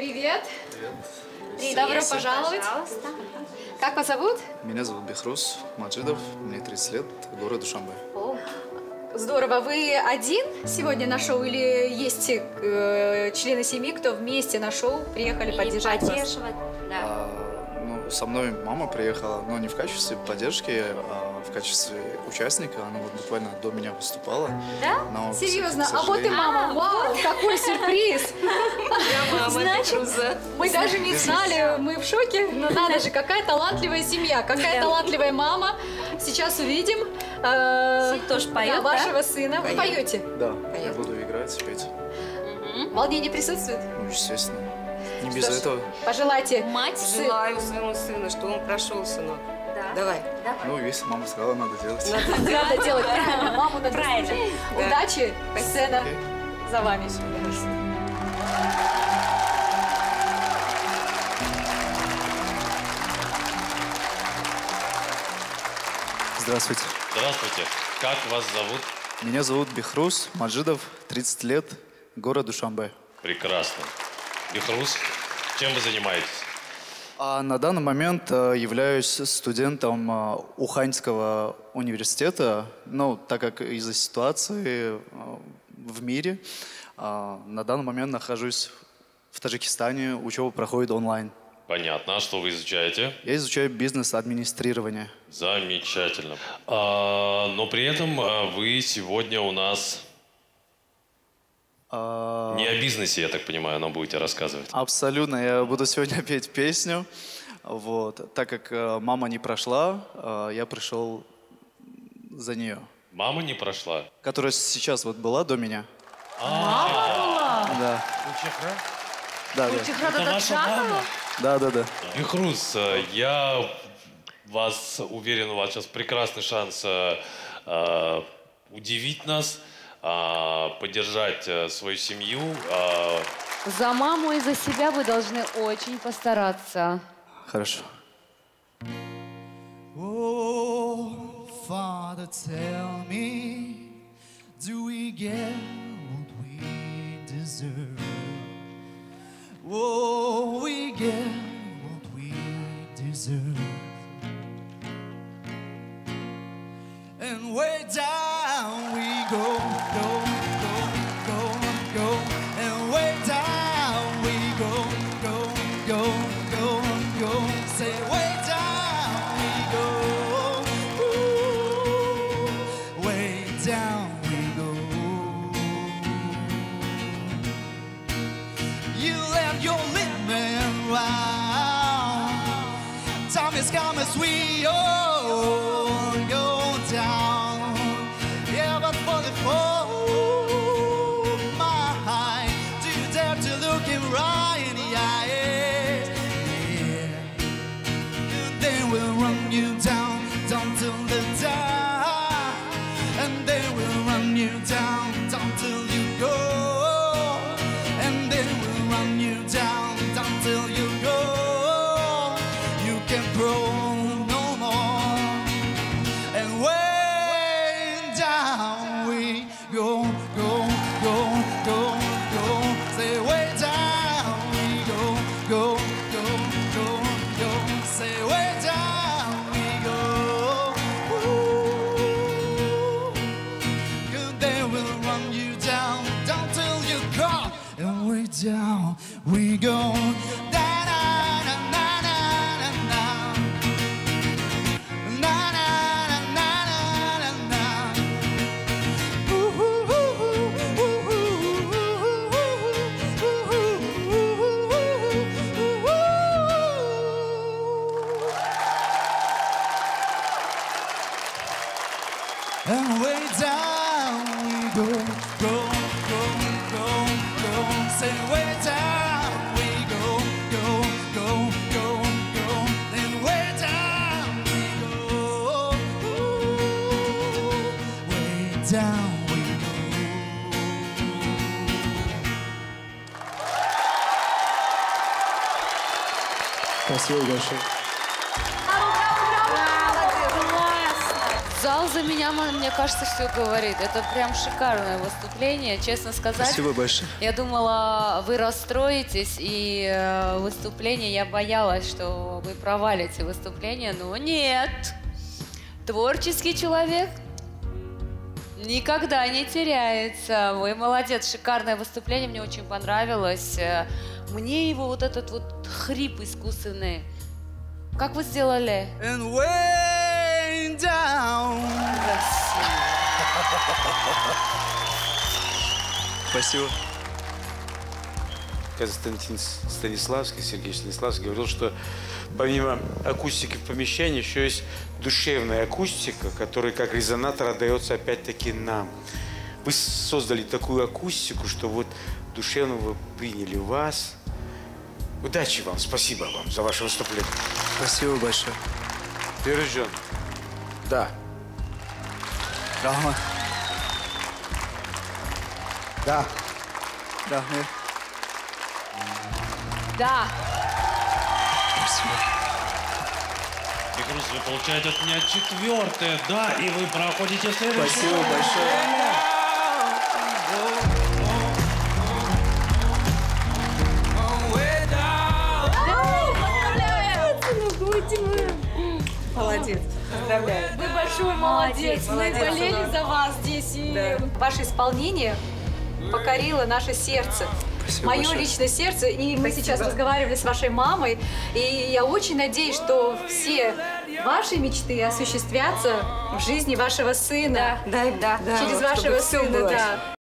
Привет. Привет. Добро пожаловать. Пожалуйста. Как вас зовут? Меня зовут Бехрус Маджидов, мне 30 лет, город Душанбе. О, здорово. Вы один сегодня на шоу или есть э, члены семьи, кто вместе на шоу приехали И поддержать вас? поддерживать, да. А, ну, со мной мама приехала, но не в качестве поддержки, а в качестве участника. Она вот буквально до меня выступала. Да? Но, Серьезно? А вот и мама. Вау, какой сюрприз! Значит, Мы даже не знали, мы в шоке. Но надо же, какая талантливая семья, какая Да. талантливая мама. Сейчас увидим э, Сын тоже поет, да? вашего сына. Вы поете? Да, я буду играть, петь. Волнение присутствует? Ну, естественно. Не без Что ж, этого. Пожелайте. Мать Желаю своему сыну, чтобы он прошел, сынок. Да. Давай. Давай. Ну, если мама сказала, надо делать. Надо делать правильно. Маму надо Правильно. Да. Удачи. Сцена Окей. за вами. Здравствуйте. Здравствуйте. Как вас зовут? Меня зовут Бехрус Маджидов, 30 лет, город Душанбе. Прекрасно. Бехрус, чем вы занимаетесь? А на данный момент э, являюсь студентом э, Уханьского университета, ну, так как из-за ситуации э, в мире, на данный момент нахожусь в Таджикистане, учеба проходит онлайн. Понятно. А что вы изучаете? Я изучаю бизнес-администрирование. Замечательно. А, но при этом вы сегодня у нас не о бизнесе, я так понимаю, нам будете рассказывать. Абсолютно, я буду сегодня петь песню. Вот. Так как э, мама не прошла, э, я пришел за нее. Мама не прошла. Которая сейчас вот была до меня. Мама Да. Да, да. Мама? Да, да, да. Бехрус, а, я вас уверен, у вас сейчас прекрасный шанс а, а, удивить нас, а, поддержать а, свою семью. а, За маму и за себя вы должны очень постараться. Хорошо. Oh, Father, tell me, do we get what we deserve? Oh, we get what we deserve. And way down we go, go, go, go, go. And way down we go, go, go, go, go. Say way down we go. Ooh, way down we go. You left your living round. Time come as we down we go. Da, na na And way down we go, go Say way down we go, go, go, go, go. Then way down we go. Ooh, way down we go. Спасибо большое. За меня, мне кажется, все говорит. Это прям шикарное выступление, честно сказать. Спасибо большое. Я думала, вы расстроитесь, и э, выступление, я боялась, что вы провалите выступление, но нет. Творческий человек никогда не теряется. Вы молодец, шикарное выступление, мне очень понравилось. Мне его вот этот вот хрип искусственный. Как вы сделали? And way Спасибо. Константин Станиславский, Сергей Станиславский говорил, что помимо акустики в помещении еще есть душевная акустика, которая как резонатор отдается опять-таки нам. Вы создали такую акустику, что вот душевно вы приняли вас. Удачи вам, спасибо вам за ваше выступление. Спасибо большое. Бережен. Да. Рахмат. Да. Рахмет. Да. Спасибо. Бекрус, вы получаете от меня четвертое, да, и вы проходите следующий. Спасибо большое. Вы большой молодец. Мы болели за вас здесь. И ваше исполнение покорило наше сердце. Спасибо Мое большое. личное сердце. И мы сейчас разговаривали с вашей мамой. И я очень надеюсь, что все ваши мечты осуществятся в жизни вашего сына. Да, да, да. Через вот вашего сына, да.